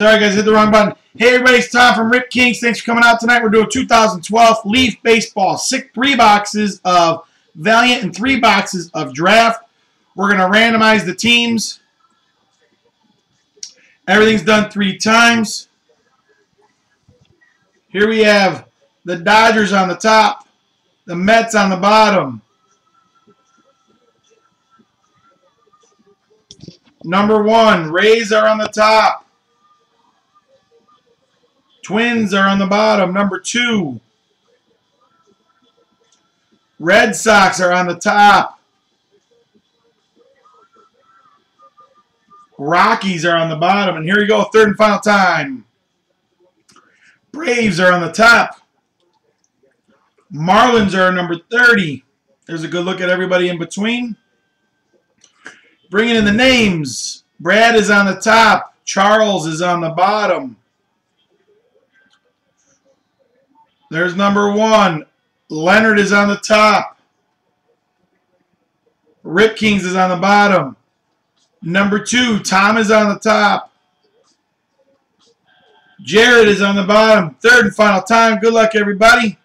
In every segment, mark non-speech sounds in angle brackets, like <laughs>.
Sorry, guys, hit the wrong button. Hey, everybody, it's Tom from Rip Kings. Thanks for coming out tonight. We're doing 2012 Leaf Baseball. Six, three boxes of Valiant and three boxes of Draft. We're going to randomize the teams. Everything's done three times. Here we have the Dodgers on the top, the Mets on the bottom. Number one, Rays are on the top. Twins are on the bottom. Number two. Red Sox are on the top. Rockies are on the bottom. And here we go, third and final time. Braves are on the top. Marlins are number 30. There's a good look at everybody in between. Bringing in the names. Brad is on the top. Charles is on the bottom. There's number one. Leonard is on the top. Rip Kings is on the bottom. Number two, Tom is on the top. Jared is on the bottom. Third and final time. Good luck, everybody.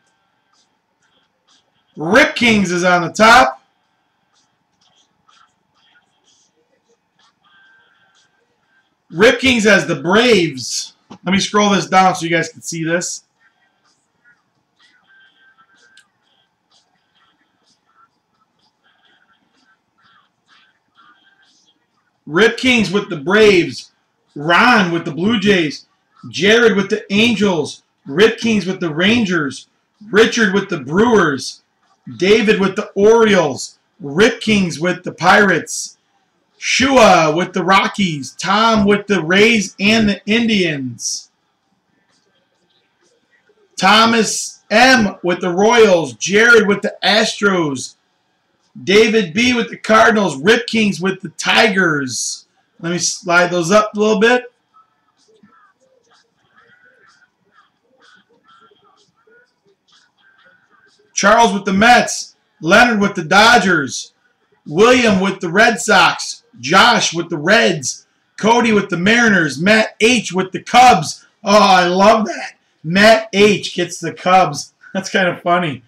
Rip Kings is on the top. Rip Kings has the Braves. Let me scroll this down so you guys can see this. Rip Kings with the Braves. Ron with the Blue Jays. Jared with the Angels. Rip Kings with the Rangers. Richard with the Brewers. David with the Orioles. Rip Kings with the Pirates. Shua with the Rockies. Tom with the Rays and the Indians. Thomas M with the Royals. Jared with the Astros. David B with the Cardinals. Rip Kings with the Tigers. Let me slide those up a little bit. Charles with the Mets. Leonard with the Dodgers. William with the Red Sox. Josh with the Reds. Cody with the Mariners. Matt H with the Cubs. Oh, I love that. Matt H gets the Cubs. <laughs> That's kind of funny.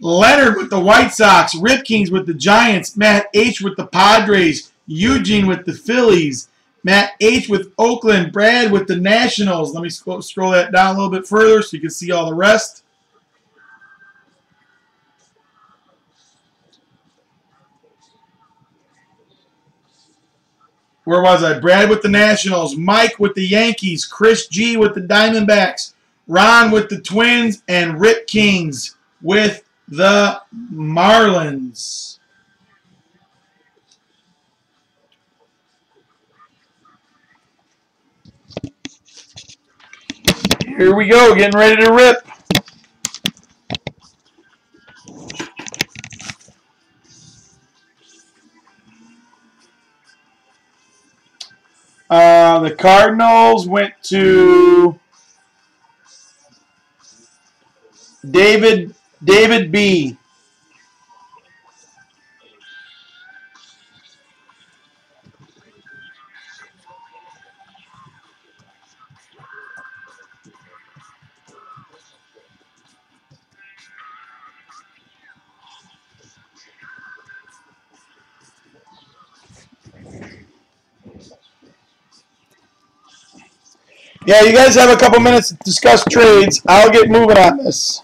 Leonard with the White Sox, Rip Kings with the Giants, Matt H with the Padres, Eugene with the Phillies, Matt H with Oakland, Brad with the Nationals. Let me scroll, scroll that down a little bit further so you can see all the rest. Where was I? Brad with the Nationals, Mike with the Yankees, Chris G with the Diamondbacks, Ron with the Twins, and Rip Kings with the Marlins. Here we go, getting ready to rip. Uh, the Cardinals went to David David B. Yeah, you guys have a couple minutes to discuss trades. I'll get moving on this.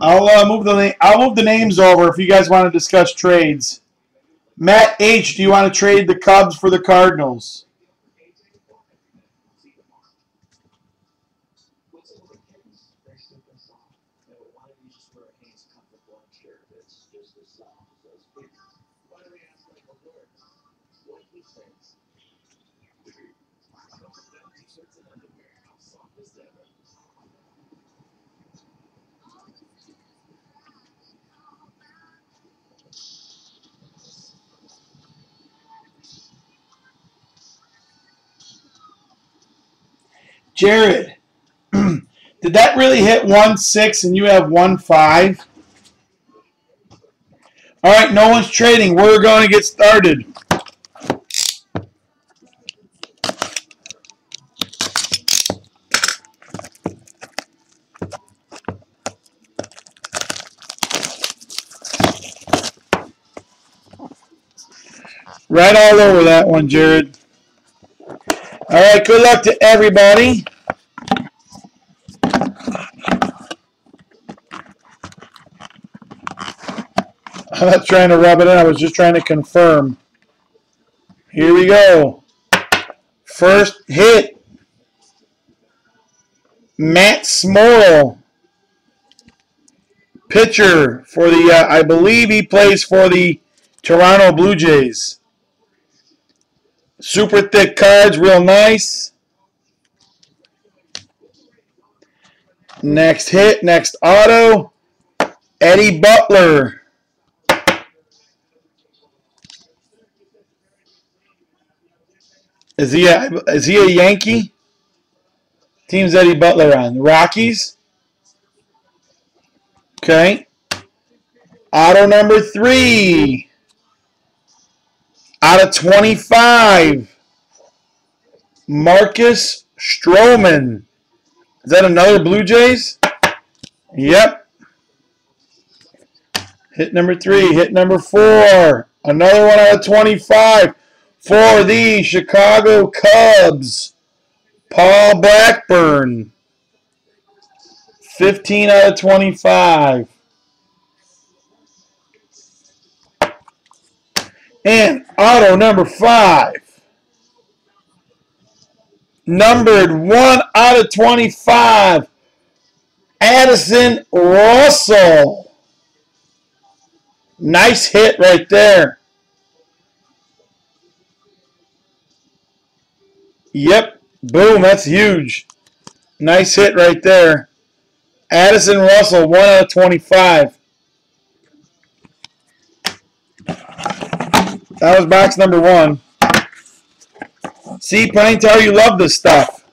I'll uh, move the I'll move the names over if you guys want to discuss trades. Matt H, do you want to trade the Cubs for the Cardinals? Jared, <clears throat> did that really hit 1 6 and you have 1 5? All right, no one's trading. We're going to get started. Right all over that one, Jared. All right, good luck to everybody. I'm not trying to rub it in. I was just trying to confirm. Here we go. First hit. Matt Smoral. Pitcher for the, uh, I believe he plays for the Toronto Blue Jays. Super thick cards, real nice. Next hit, next auto. Eddie Butler. Is he a, is he a Yankee? Team's Eddie Butler on. Rockies. Okay. Auto number three. Out of 25. Marcus Stroman. Is that another Blue Jays? Yep. Hit number three. Hit number four. Another one out of 25 for the Chicago Cubs, Paul Blackburn. 15 out of 25. And auto number 5. Numbered 1 out of 25. Addison Russell. Nice hit right there. Yep. Boom. That's huge. Nice hit right there. Addison Russell, 1 out of 25. That was box number one. See, Pine Tar, you love this stuff.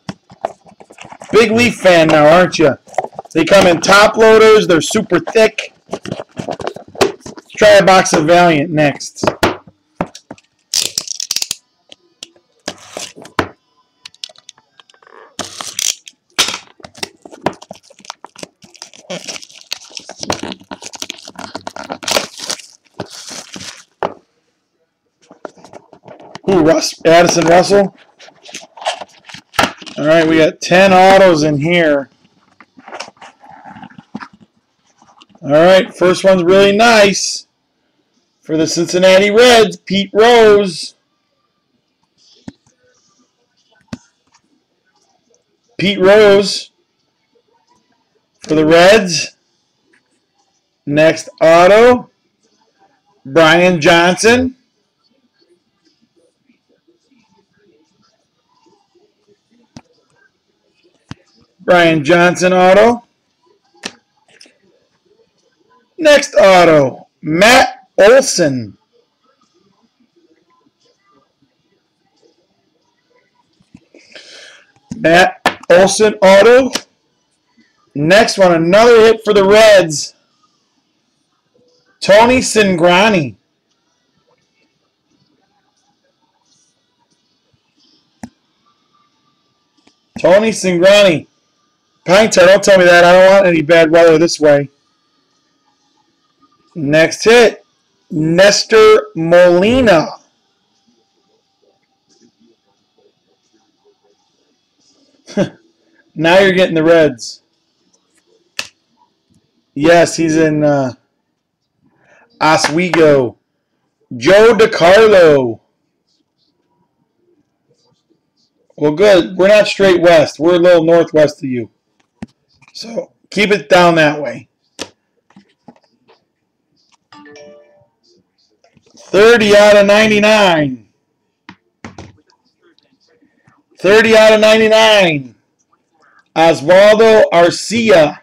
Big Leaf fan now, aren't you? They come in top loaders. They're super thick. Let's try a box of Valiant next. Ooh, Russ, Addison Russell. All right, we got 10 autos in here. All right, first one's really nice for the Cincinnati Reds, Pete Rose. Pete Rose for the Reds. Next auto, Brian Johnson. Brian Johnson auto. Next auto, Matt Olson. Matt Olson auto. Next one, another hit for the Reds. Tony Cingrani. Tony Cingrani. Pine Tar, don't tell me that. I don't want any bad weather this way. Next hit, Nestor Molina. <laughs> now you're getting the Reds. Yes, he's in uh, Oswego. Joe DeCarlo. Well, good. We're not straight west. We're a little northwest of you. So keep it down that way. 30 out of 99. 30 out of 99. Oswaldo Arcia.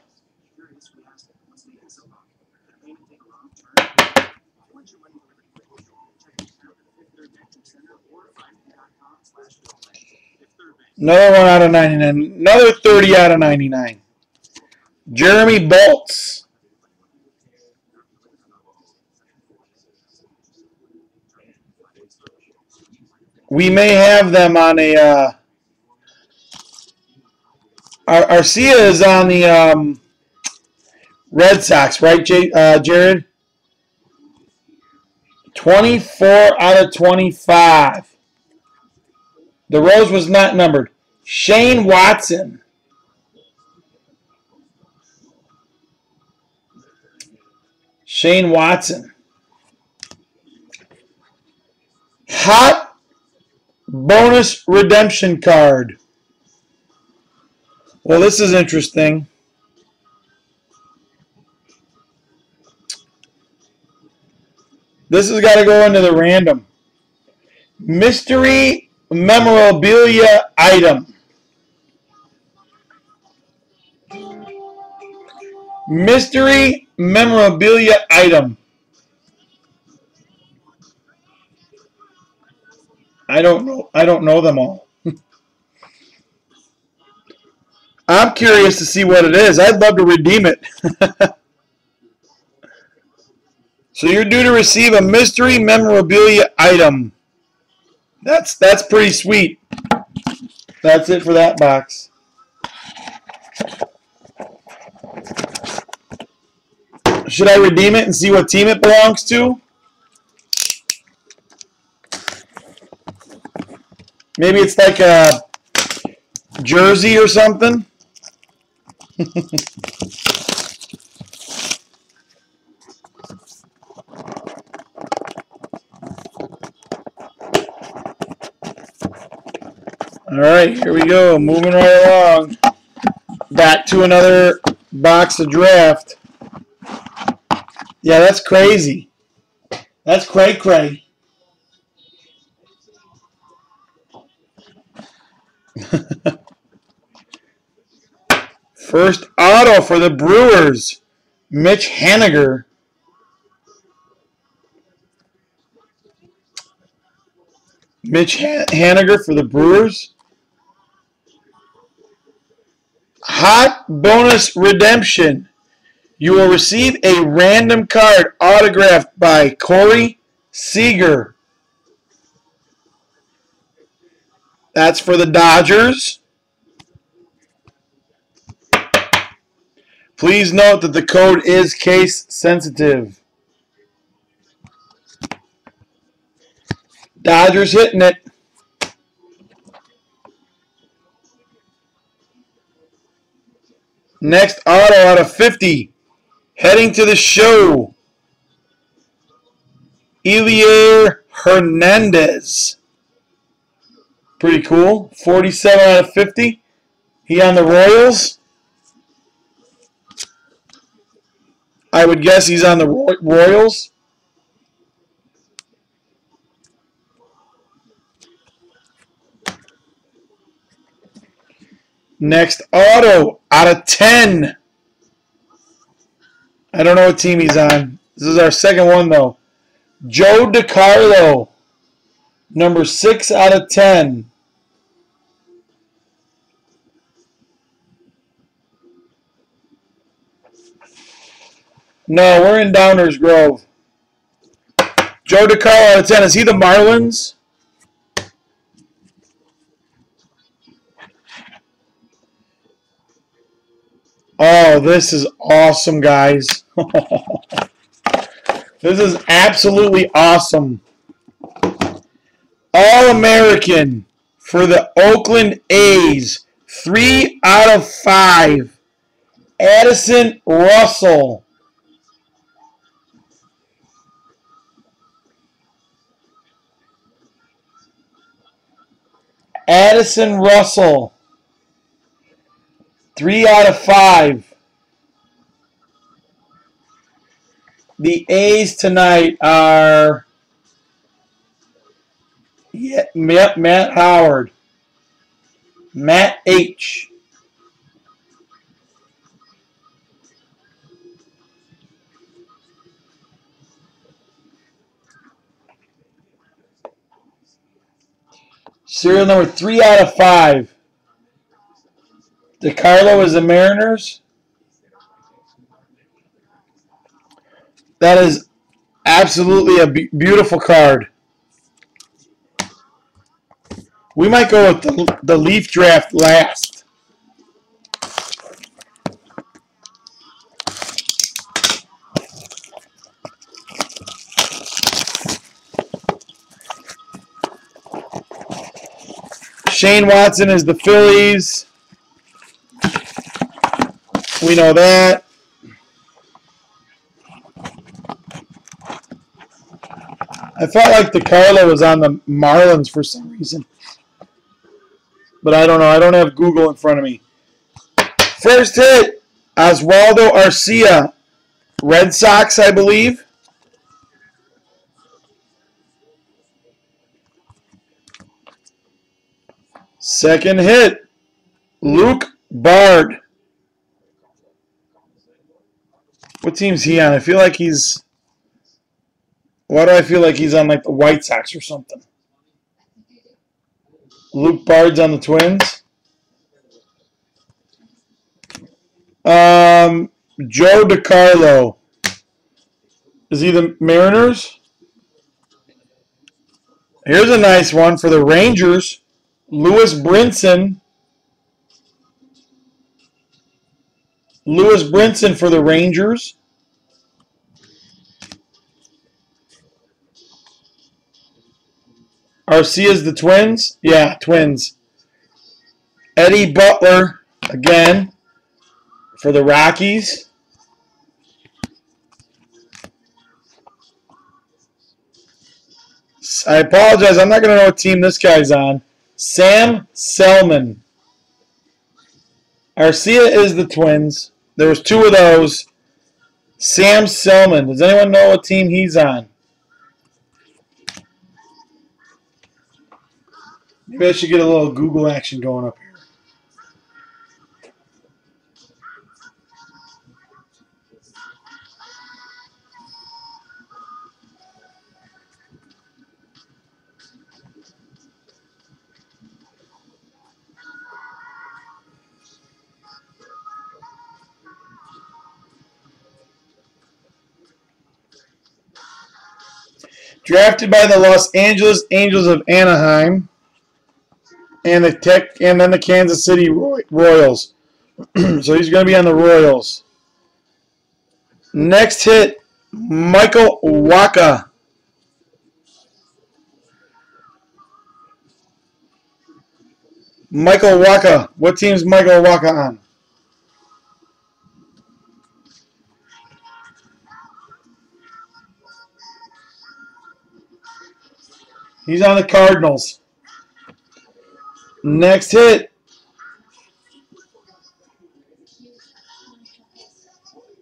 Another one out of 99. Another 30 out of 99. Jeremy Baltz. We may have them on a. Uh, Ar Arcia is on the um, Red Sox, right, J uh, Jared? 24 out of 25. The rose was not numbered. Shane Watson. Shane Watson. Hot bonus redemption card. Well, this is interesting. This has got to go into the random. Mystery memorabilia item. Mystery memorabilia item. I don't know. I don't know them all. <laughs> I'm curious to see what it is. I'd love to redeem it. <laughs> so you're due to receive a mystery memorabilia item. That's that's pretty sweet. That's it for that box. Should I redeem it and see what team it belongs to? Maybe it's like a jersey or something. <laughs> All right, here we go. Moving right along. Back to another box of draft. Yeah, that's crazy. That's cray cray. <laughs> First auto for the Brewers, Mitch Haniger. Mitch Haniger for the Brewers. Hot bonus redemption. You will receive a random card autographed by Corey Seager. That's for the Dodgers. Please note that the code is case sensitive. Dodgers hitting it. Next auto out of 50. Heading to the show. Elier Hernandez. Pretty cool. 47 out of 50. He on the Royals. I would guess he's on the Royals. Next auto out of 10. I don't know what team he's on. This is our second one, though. Joe DeCarlo, number 6 out of 10. No, we're in Downers Grove. Joe DeCarlo out of 10. Is he the Marlins? Oh, this is awesome, guys. <laughs> this is absolutely awesome. All-American for the Oakland A's. Three out of five. Addison Russell. Addison Russell. Three out of five. The A's tonight are yep, Matt Howard, Matt H. Serial number three out of five. DeCarlo is the Mariners. That is absolutely a be beautiful card. We might go with the, the Leaf draft last. Shane Watson is the Phillies. We know that. I felt like DeCarlo was on the Marlins for some reason. But I don't know. I don't have Google in front of me. First hit, Oswaldo Arcia, Red Sox, I believe. Second hit, Luke Bard. What team's he on? I feel like he's. Why do I feel like he's on like the White Sox or something? Luke Bard's on the Twins. Um, Joe DeCarlo. Is he the Mariners? Here's a nice one for the Rangers. Lewis Brinson. Lewis Brinson for the Rangers. Arcia's the Twins? Yeah, Twins. Eddie Butler, again, for the Rockies. I apologize. I'm not going to know what team this guy's on. Sam Selman. Arcia is the Twins. There was two of those. Sam Selman. Does anyone know what team he's on? Maybe I should get a little Google action going up here. Drafted by the Los Angeles Angels of Anaheim and the Tech, and then the Kansas City Royals. <clears throat> so he's going to be on the Royals. Next hit, Michael Wacha. Michael Wacha. What team's Michael Wacha on? He's on the Cardinals. Next hit.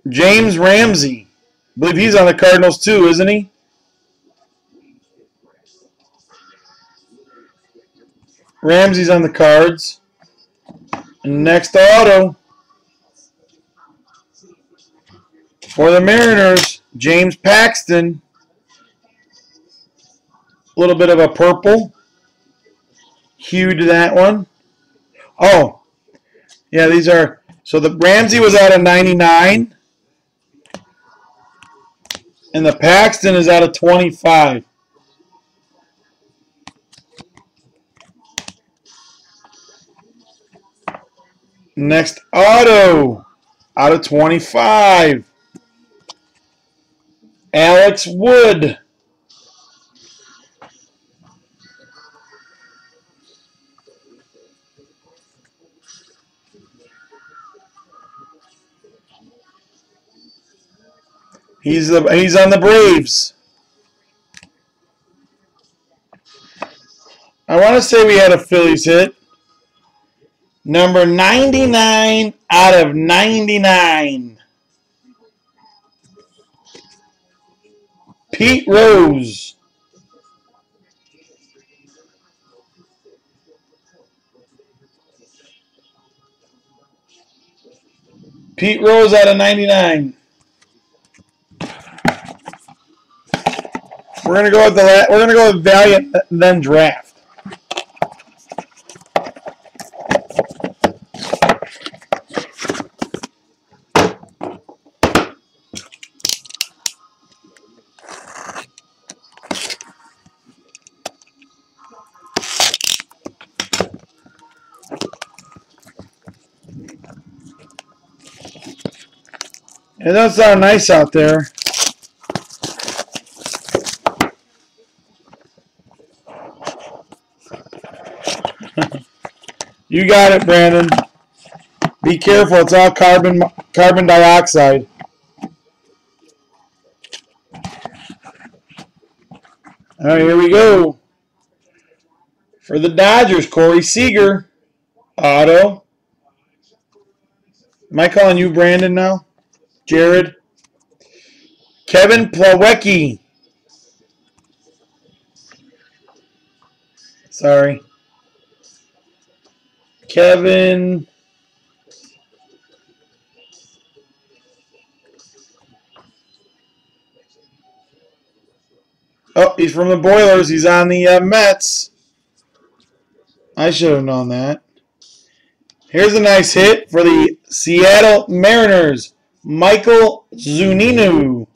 James Ramsey. I believe he's on the Cardinals too, isn't he? Ramsey's on the cards. Next auto. For the Mariners, James Paxton a little bit of a purple hue to that one. Oh, yeah, these are, so the Ramsey was out of 99, and the Paxton is out of 25. Next auto, out of 25. Alex Wood. He's the he's on the Braves. I want to say we had a Phillies hit. Number 99 out of 99. Pete Rose. Pete Rose out of 99. We're gonna go with the we're gonna go with Valiant then draft. It does sound nice out there. You got it, Brandon. Be careful, it's all carbon carbon dioxide. All right, here we go. For the Dodgers, Corey Seager, auto. Am I calling you Brandon now? Jared? Kevin Plawecki. Sorry. Kevin. Oh, he's from the Boilers. He's on the uh, Mets. I should have known that. Here's a nice hit for the Seattle Mariners. Michael Zunino.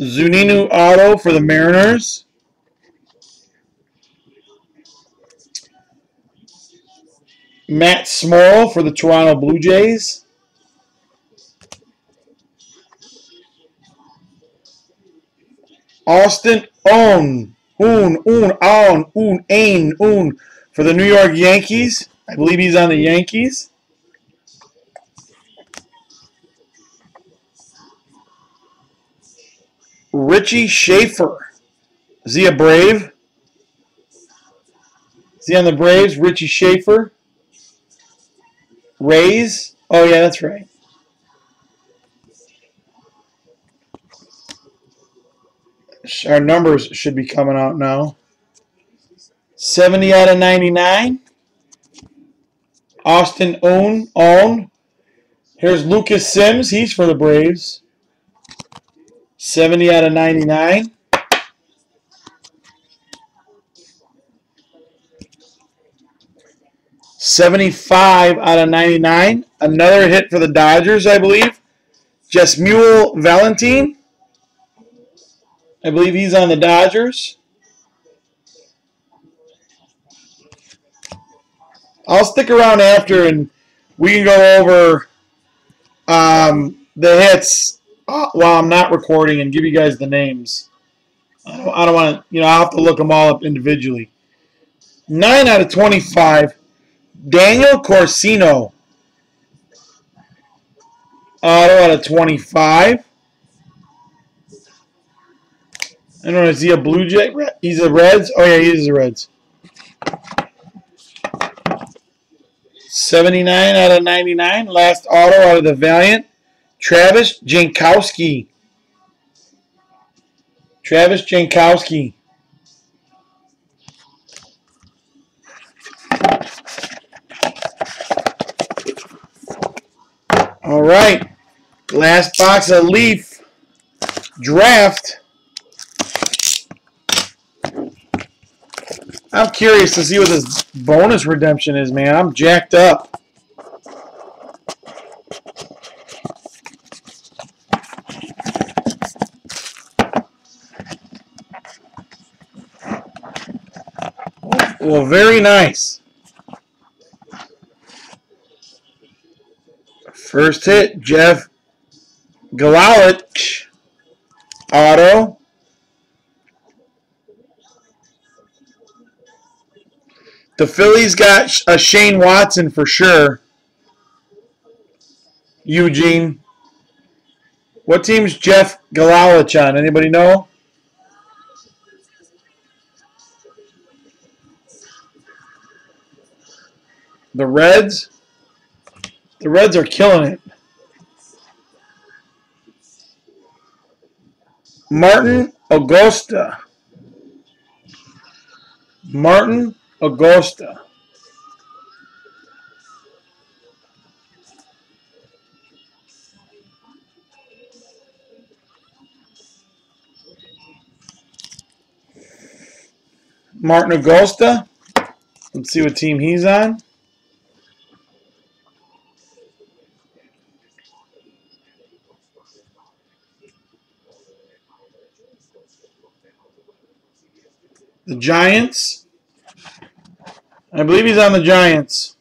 Zunino auto for the Mariners. Matt Smoral for the Toronto Blue Jays. Austin On. Un, un, on, un, ein, un for the New York Yankees. I believe he's on the Yankees. Richie Shaffer. Is he a Brave? Is he on the Braves? Richie Shaffer. Rays. Oh, yeah, that's right. Our numbers should be coming out now. 70 out of 99. Austin Own. Own. Here's Lucas Sims. He's for the Braves. 70 out of 99. Seventy-five out of ninety-nine. Another hit for the Dodgers, I believe. Jesmuel Valentine. I believe he's on the Dodgers. I'll stick around after and we can go over um, the hits uh, while I'm not recording and give you guys the names. I don't, don't want to, you know, I'll have to look them all up individually. 9 out of 25. Daniel Corcino. Auto out of 25. I don't know, is he a Blue Jay? He's a Reds? Oh, yeah, he is a Reds. 79 out of 99. Last auto out of the Valiant. Travis Jankowski. Travis Jankowski. All right. Last box of Leaf Draft. I'm curious to see what this bonus redemption is, man. I'm jacked up. Well, very nice. First hit, Jeff Gelalich. Auto. The Phillies got a uh, Shane Watson for sure. Eugene. What team's Jeff Gelalich on? Anybody know? The Reds? The Reds are killing it. Martin Agosta. Martin Agosta. Martin Agosta. Let's see what team he's on. The Giants. I believe he's on the Giants.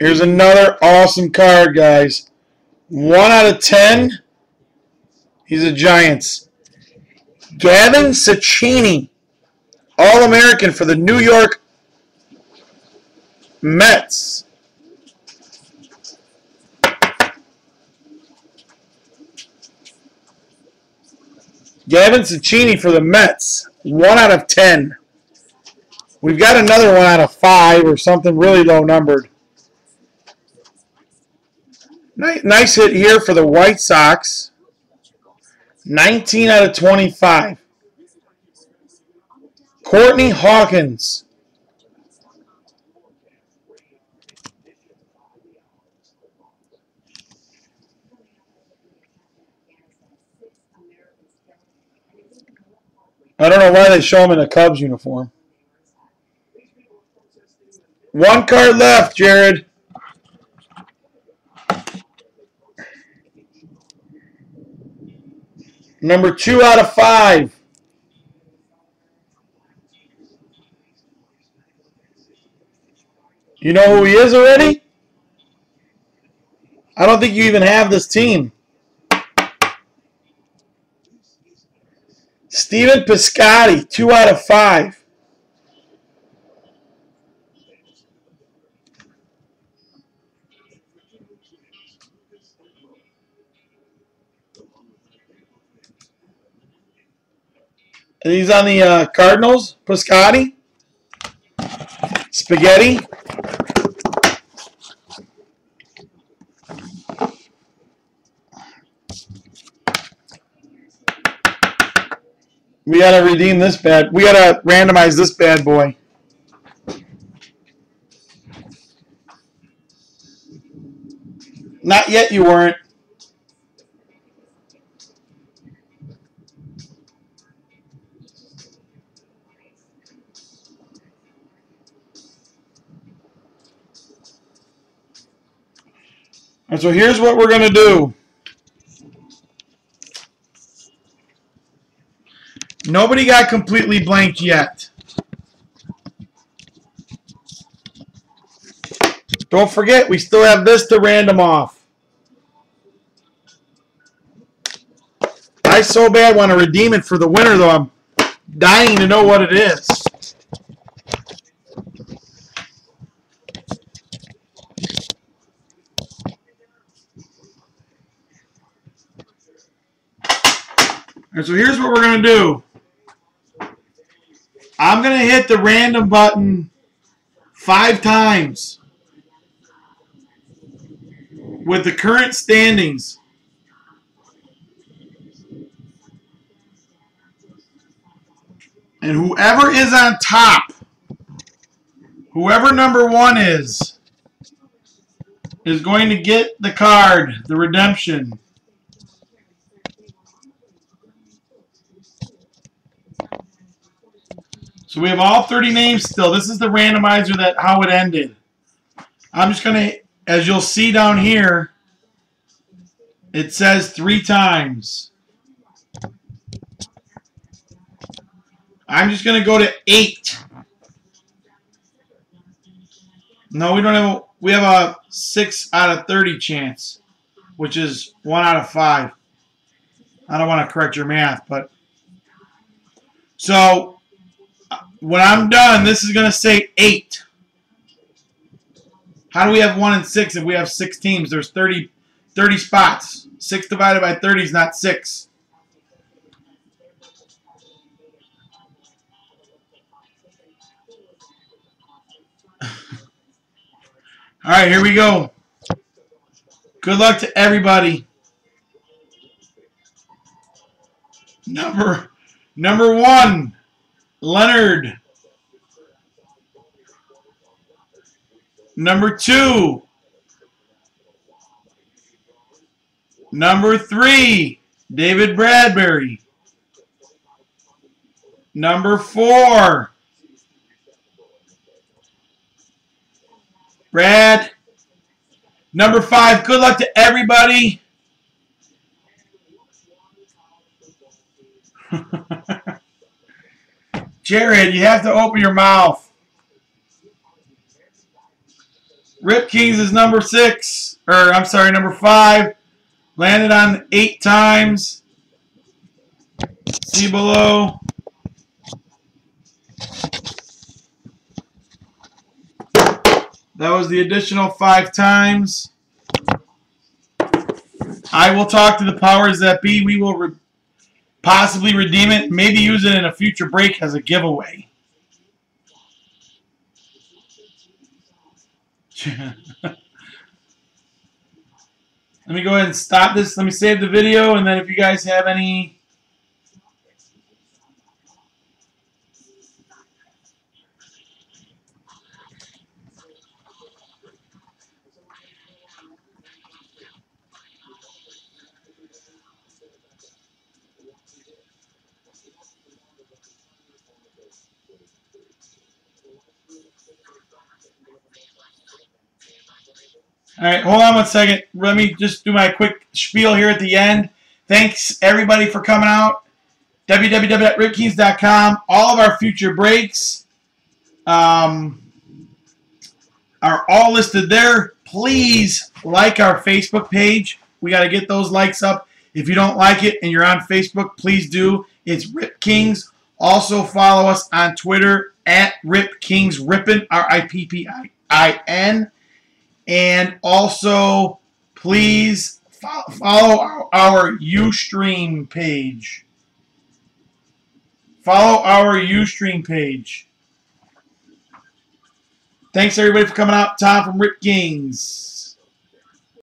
Here's another awesome card, guys. One out of ten. He's a Giants. Gavin Cecchini, All-American for the New York Mets. Gavin Cecchini for the Mets. One out of ten. We've got another one out of five or something really low numbered. Nice hit here for the White Sox. 19 out of 25. Courtney Hawkins. I don't know why they show him in a Cubs uniform. One card left, Jared. Number two out of five. You know who he is already? I don't think you even have this team. Stephen Piscotty, two out of five. He's on the uh, Cardinals. Piscotty. Spaghetti. We gotta redeem this bad. We gotta randomize this bad boy. Not yet, you weren't. And so here's what we're going to do. Nobody got completely blanked yet. Don't forget, we still have this to random off. I so bad want to redeem it for the winner, though. I'm dying to know what it is. And so here's what we're going to do. I'm going to hit the random button five times with the current standings. And whoever is on top, whoever number one is, is going to get the card, the redemption. So we have all 30 names still. This is the randomizer that how it ended. I'm just going to, as you'll see down here, it says three times. I'm just going to go to eight. No, we don't have we have a 6 out of 30 chance, which is 1 out of 5. I don't want to correct your math, but so when I'm done, this is going to say 8. How do we have 1 and 6 if we have 6 teams? There's 30, 30 spots. 6 divided by 30 is not 6. <laughs> All right, here we go. Good luck to everybody. Number number one. Leonard. Number two. Number three, David Bradbury. Number four, Brad. Number five, good luck to everybody. <laughs> Jared, you have to open your mouth. Rip Kings is number six, or I'm sorry, number five. Landed on eight times. See below. That was the additional five times. I will talk to the powers that be. We will possibly redeem it. Maybe use it in a future break as a giveaway. <laughs> Let me go ahead and stop this. Let me save the video, and then if you guys have any All right, hold on one second. Let me just do my quick spiel here at the end. Thanks, everybody, for coming out. www.ripkings.com. All of our future breaks um, are all listed there. Please like our Facebook page. We got to get those likes up. If you don't like it and you're on Facebook, please do. It's Rip Kings. Also follow us on Twitter at Rip Kings Rippin, R-I-P-P-I-N. And also, please follow our, Ustream page. Follow our Ustream page. Thanks everybody for coming out. Tom from Rip Kings.